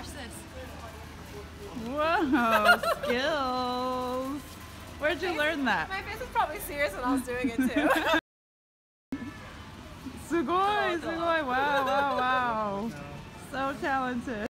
Watch this. Whoa, skills. Where'd you learn that? My face was probably serious when I was doing it too. sugoi, oh, sugoi, wow, wow, wow. So talented.